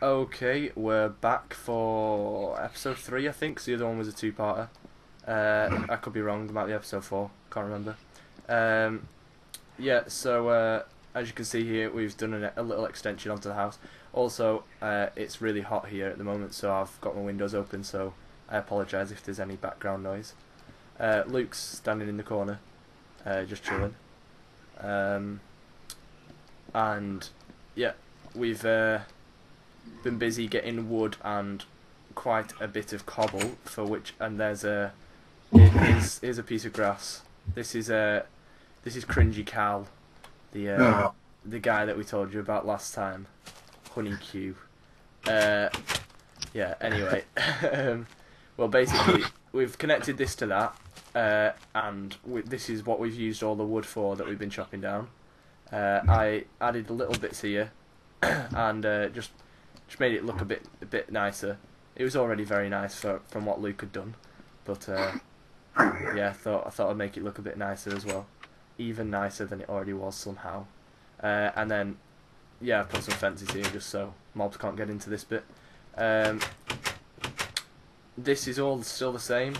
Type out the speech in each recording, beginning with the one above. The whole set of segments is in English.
Okay, we're back for episode three, I think. 'cause the other one was a two-parter. Uh, I could be wrong. It might be episode four. Can't remember. Um, yeah. So uh, as you can see here, we've done a, a little extension onto the house. Also, uh, it's really hot here at the moment, so I've got my windows open. So I apologise if there's any background noise. Uh, Luke's standing in the corner, uh, just chilling. Um, and yeah, we've uh, been busy getting wood and quite a bit of cobble for which and there's a here's, here's a piece of grass. This is a this is cringy Cal, the uh, Oh. the guy that we told you about last time, Honey Q. Uh, yeah. Anyway, um, well, basically, we've connected this to that, uh, and we, this is what we've used all the wood for that we've been chopping down. Uh, I added little bits here, and uh, just just made it look a bit a bit nicer. It was already very nice for, from what Luke had done, but uh, yeah, I thought I thought I'd make it look a bit nicer as well, even nicer than it already was somehow. Uh, and then yeah, I put some fences here just so mobs can't get into this bit. Um, this is all still the same.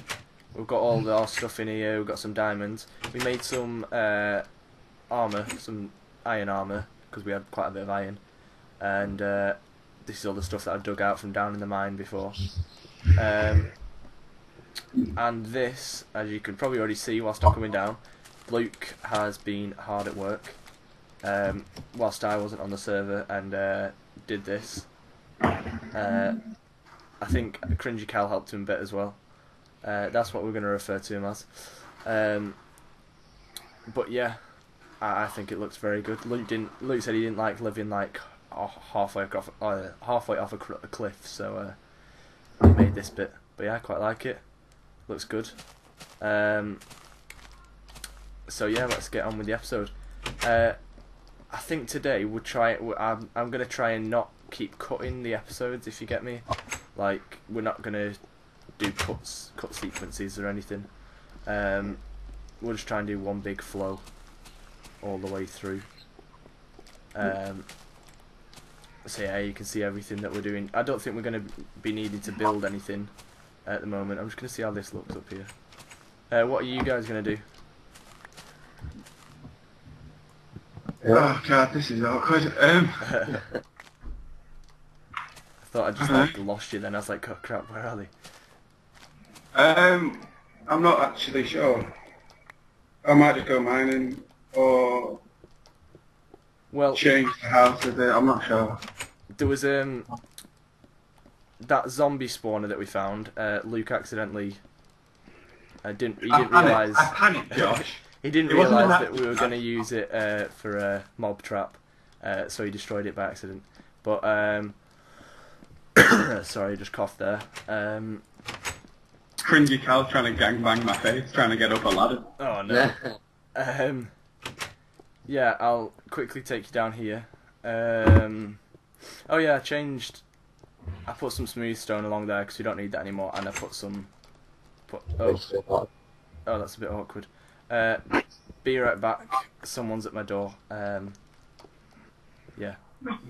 We've got all the, our stuff in here. We've got some diamonds. We made some uh, armor, some iron armor, because we had quite a bit of iron. And uh, this is all the stuff that I dug out from down in the mine before. Um, and this, as you can probably already see whilst I'm coming down, Luke has been hard at work. Um, whilst I wasn't on the server and uh, did this. Uh, I think Cringy Cal helped him a bit as well. Uh, that's what we're going to refer to him as. Um, but yeah, I, I think it looks very good. Luke didn't. Luke said he didn't like living like halfway off, uh, halfway off a, cl- a cliff, so uh, he made this bit. But yeah, I quite like it. Looks good. Um, so yeah, let's get on with the episode. Uh, I think today we'll try. I'm I'm gonna try and not keep cutting the episodes if you get me. Like we're not gonna do cuts, cut sequences or anything. Um, we'll just try and do one big flow all the way through. Um, so yeah, you can see everything that we're doing. I don't think we're gonna be needing to build anything at the moment. I'm just gonna see how this looks up here. Uh, what are you guys gonna do? Oh god, this is awkward. Um, I thought I just like lost you. Then I was like, oh crap, where are they? um, I'm not actually sure. I might just go mining or Well, change the house a bit. I'm not sure. there was um that zombie spawner that we found. Uh, Luke accidentally uh, didn't. He I didn't panicked. realize. I panicked, Josh. He didn't It wasn't realize that we were going to use it uh, for a mob trap, uh, so he destroyed it by accident. But um, sorry, just coughed there. Um, Cringy Cal trying to gangbang my face, trying to get up a ladder. oh no. Um, yeah, I'll quickly take you down here. Um, oh yeah, I changed. I put some smooth stone along there because we don't need that anymore, and I put some. Put, oh, oh, that's a bit awkward. Uh, be right back. Someone's at my door. Um, yeah.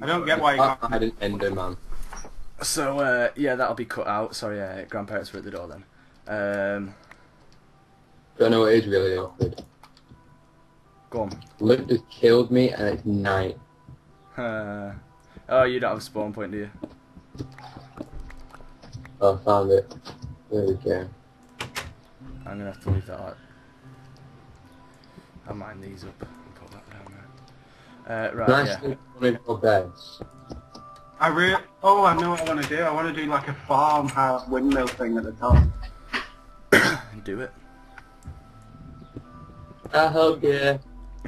I don't get why you I can't. had an Enderman. So uh, yeah, that'll be cut out. Sorry, uh, grandparents were at the door then. Um, Don't know what is really awkward. Go on. Luke just killed me and it's night. Uh, oh, you don't have a spawn point, do you? Oh, I found it. There we go. I'm gonna have to leave that out. I'll mine these up and put that down there. Uh, right, Nice yeah. yeah. one your beds. I re- Oh, I know what I want to do. I want to do like a farmhouse windmill thing at the top. Do it. I hope you.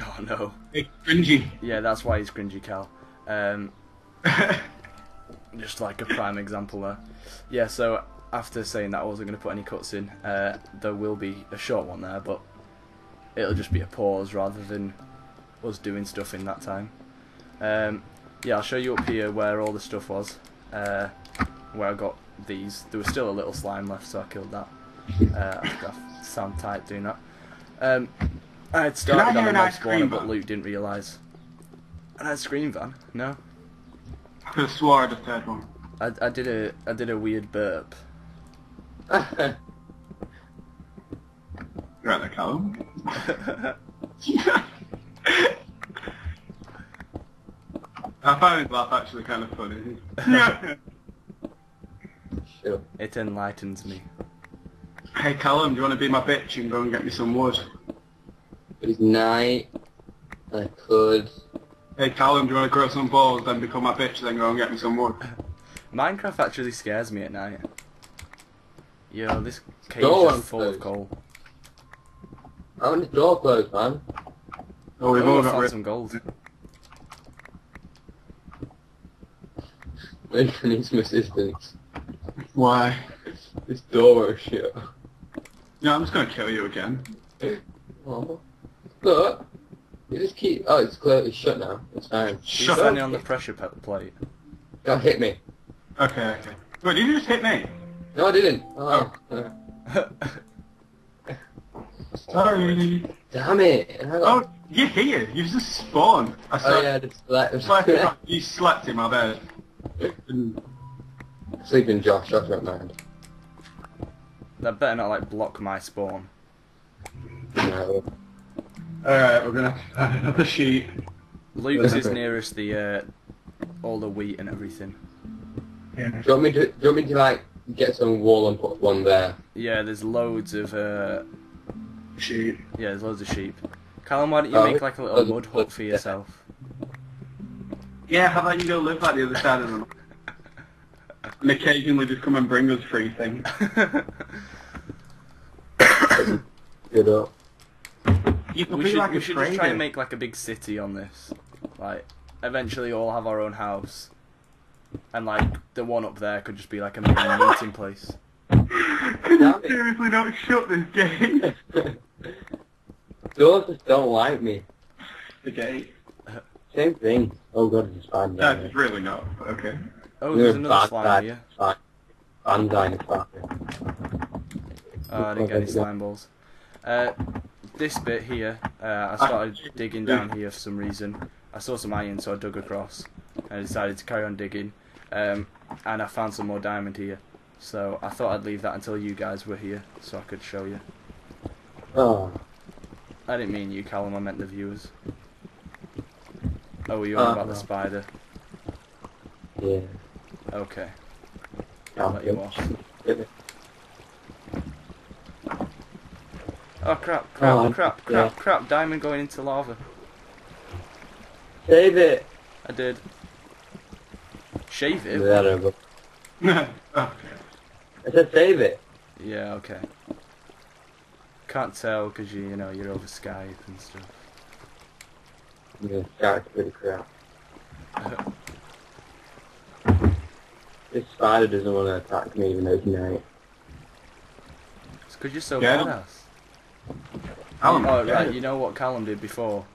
Oh no. It's cringy. Yeah, that's why he's cringy, Cal. Um, just like a prime example there. Yeah, so after saying that I wasn't going to put any cuts in, uh, there will be a short one there, but it'll just be a pause rather than us doing stuff in that time. Um, yeah, I'll show you up here where all the stuff was, uh, where I got these. There was still a little slime left, so I killed that. Uh, I sound tight doing that. Um, I had started hear on a an ice cream spawner, but? Luke didn't realise. An ice cream van? No. I could have swore I just heard one. I, I did a I did a weird burp. You're at the Callum. I found his laugh actually kind of funny. sure. it enlightens me. hey Callum, do you want to be my bitch and go and get me some wood? But it's night. I could. Hey Callum, do you want to grow some balls, then become my bitch, then go and get me some wood? Minecraft actually scares me at night. Yo, this cage Go is on, full of please. coal. I want the door closed, man. Oh, we've Oh, all got found rid some gold. Maybe I need some assistance. Why? This door won't shut. No, I'm just gonna kill you again. Oh. Look. You just keep. Oh, it's clearly shut now. It's fine. He's Shut standing up. on the pressure pe- plate. Don't hit me. Okay, okay. Wait, did you just hit me? No, I didn't. Oh. Sorry. Damn it. I got- Oh, you're here. You just spawned. I Oh slept. yeah, just let It's like uh, you slept in my bed. Sleeping Josh, Josh won't mind. that better not like block my spawn. No. Alright, we're gonna have another sheet. Luke's is nearest the uh, all the wheat and everything. Yeah. Do you want me to? Do you want me to like get some wool and put one there? Yeah, there's loads of uh, Sheet. yeah, there's loads of sheep. Callum, why don't you Oh, make like a little mud hut for yourself? Yeah, how about you go live like the other side of them? And occasionally just come and bring us free things. Good up. You could we be should, like we a should just try trader. and make like a big city on this. Like, eventually all have our own house. And like, the one up there could just be like a main meeting place. Can you Damn it. seriously not shut this gate? Doors just don't like me. the gate? Same thing. Oh god, it's fine. No, it's really not. but Okay. Oh, You're there's a another bad slime dad. here. Fine. I'm dying of fire. Oh, I didn't get any slime balls. Uh, this bit here, uh, I started digging down here for some reason. I saw some iron, so I dug across. And I decided to carry on digging. Um, and I found some more diamond here. So I thought I'd leave that until you guys were here, so I could show you. Oh. I didn't mean you, Callum, I meant the viewers. Oh, were you on Uh, about the spider? Yeah. Okay, I'll let you off. Get Oh crap, crap, Oh, crap, yeah. crap, crap, diamond going into lava. Save it. I did. Shave it? Yeah, no, but- okay. I said save it. Yeah, okay. Can't tell because you, you know, you're over Skype and stuff. Yeah, that's pretty crap. Uh-huh. This spider doesn't want to attack me even though it's night. It's because you're so Yeah. badass. Alan, oh, yeah. right, you know what Callum did before?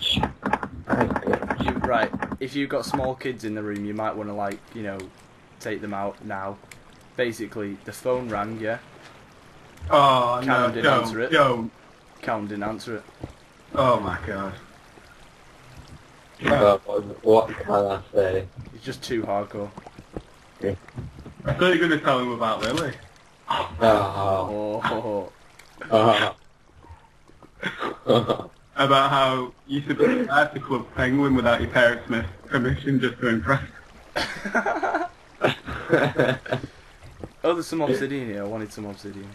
You, right, if you've got small kids in the room, you might want to, like, you know, take them out now. Basically, the phone rang, yeah? Oh, Callum no, didn't don't, answer it. don't. Callum didn't answer it. Oh my god. What, what can I say? He's just too hardcore. I thought you were going to tell him about Lily. Oh. Oh, Oh. About how you should be at the club penguin without your parents' permission just to impress. oh, there's some obsidian here. I wanted some obsidian.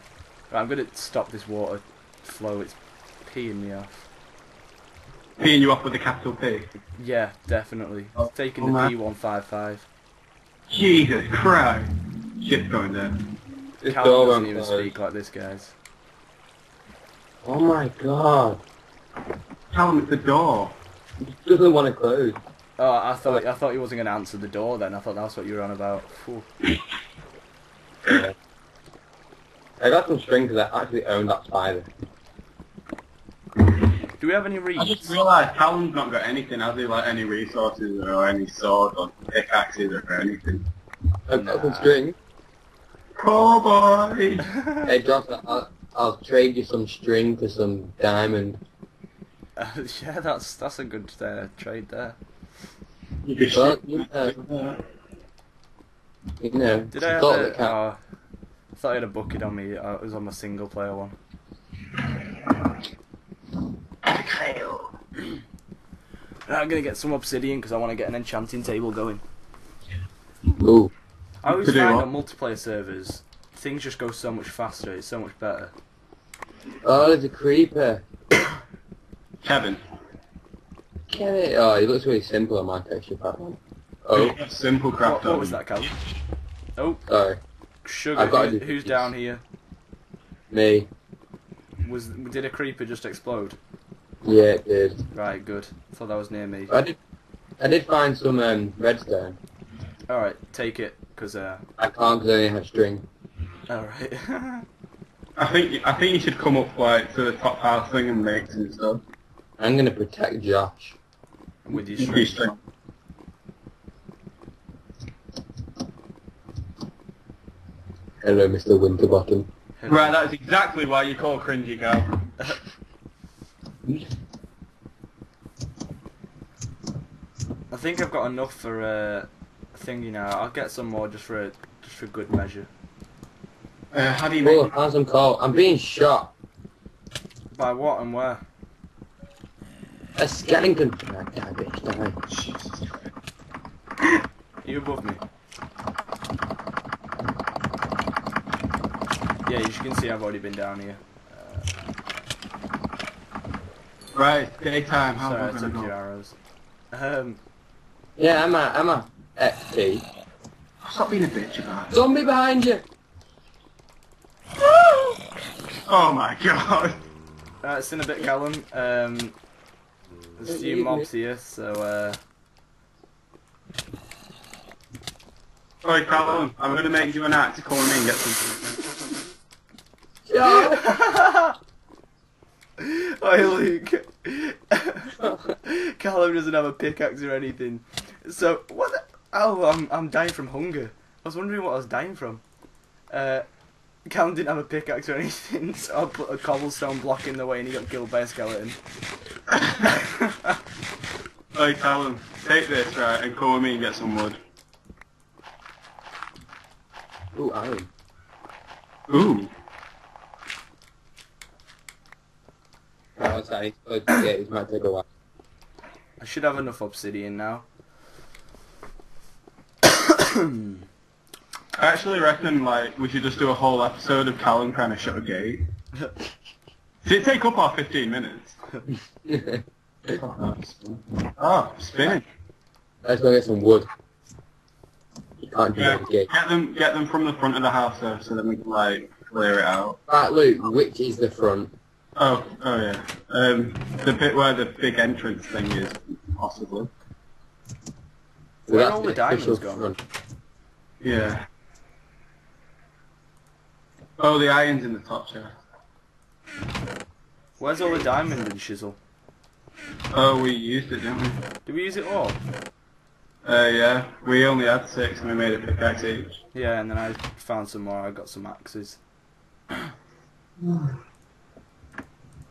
Right, I'm going to stop this water flow. It's peeing me off. Peeing you off with a capital P. Yeah, definitely. Oh, It's taking oh, the man. P155. Jesus Christ. Shit's going down. This Callum door doesn't even speak like this, guys. Oh my god. Tell him it's the door. It doesn't want to close. Oh, I thought I thought he wasn't going to answer the door. Then I thought that's what you were on about. Phew. Yeah. I got some string because I actually own that spider. Do we have any I just realised Talon's not got anything, has he? Like any resources or any sword or pickaxes or anything. I've got some Nah. string. Oh boy! Hey Josh, I'll, I'll trade you some string for some diamond. Uh, yeah, that's that's a good uh, trade there. You could Well, shoot. you know, you know, Did it's I a have thought a, that counts. oh, I thought I had a bucket on me. uh, It was on my single player one. Right, I'm gonna get some obsidian because I want to get an enchanting table going. Ooh, I always To find what? on multiplayer servers, things just go so much faster. It's so much better. oh, the creeper. Kevin. Kevin. Oh, he looks really simple on my texture pack. Oh, Simple What, craft. what was that, Cal? Oh, sorry, sugar. Got who- who's this. down here? me. Was did a creeper just explode? Yeah, it did. Right, good. Thought that was near me. I did. I did find some um, redstone. All right, take it, cause uh. I can't because I only have string. All right. I think I think you should come up like to the top half thing and make some stuff. I'm gonna protect Josh. With your Be string. strong. Hello, Mr. Winterbottom. Right, that's exactly why you call cringy girl. I think I've got enough for uh, a thingy now. I'll get some more just for a, just for good measure. Uh, how do you Oh, make? how's some call? I'm being shot. By what and where? A skeleton. Ah, die, bitch, die. Are you above me? Yeah, as you can see, I've already been down here. Right, daytime. How Sorry, I took your arrows. Um, Yeah, I'm a, I'm a XP. Stop being a bitch about it. Zombie behind you. Oh my god. uh, it's in a bit, Callum. Um, there's a few mobs here, so uh, Sorry, Callum. I'm gonna make you an act to call me and get some. Yeah. Oi, Luke. Callum doesn't have a pickaxe or anything. So what? The, oh, I'm I'm dying from hunger. I was wondering what I was dying from. Uh, Callum didn't have a pickaxe or anything, so I put a cobblestone block in the way, and he got killed by a skeleton. Hey, Callum, take this right and call me and get some wood. Ooh, iron. Ooh. Right, what's that? He's supposed to get. It might take a while. I should have enough obsidian now. Hmm. I actually reckon like we should just do a whole episode of Callum trying to shut a gate. Did it take up our 15 minutes? Oh, spinning. Let's go get some wood. You can't do Yeah, that again. get them, get them from the front of the house though, so that we can like clear it out. Right, Luke, which is the front? Oh, oh yeah. Um, the bit where the big entrance thing is, possibly. So Where are all the diamonds gone? front. Yeah. Oh, the iron's in the top chest. Where's all the diamond and chisel? Oh, we used it, didn't we? Did we use it all? Uh, yeah. We only had six and we made a pickaxe each. Yeah, and then I found some more. I got some axes.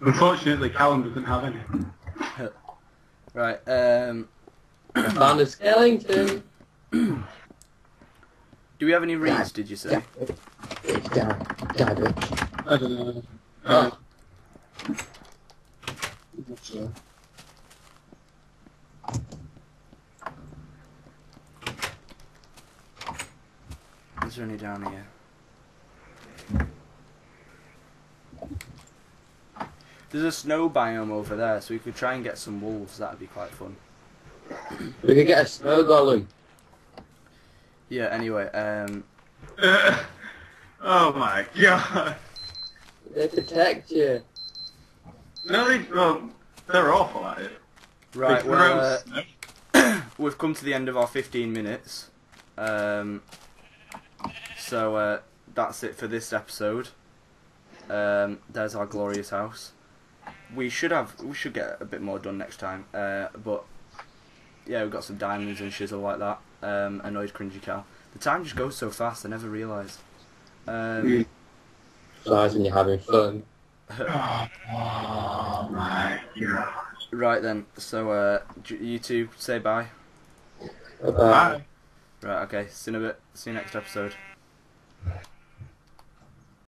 Unfortunately, Callum doesn't have any. Right. Um, I found a skeleton. Do we have any reeds? Did you say? Bitch, die. Die, bitch. I don't know. Oh. not sure. Is there any down here? There's a snow biome over there, so we could try and get some wolves. That'd be quite fun. We could get a snow golem. Yeah. Anyway, um, oh my god. They protect you. No, they, well, they're awful at it. right. They Well, uh, we've come to the end of our 15 minutes. Um, so uh, that's it for this episode. Um, there's our glorious house. We should have we should get a bit more done next time. Uh, but yeah, we've got some diamonds and shizzle like that. Um, annoyed cringy cow. The time just goes so fast. I never realise. Um, Besides when you're having fun. oh, oh my god. right then. So uh, you two say bye. Bye-bye. Bye. Right, okay. See you in a bit. See you next episode.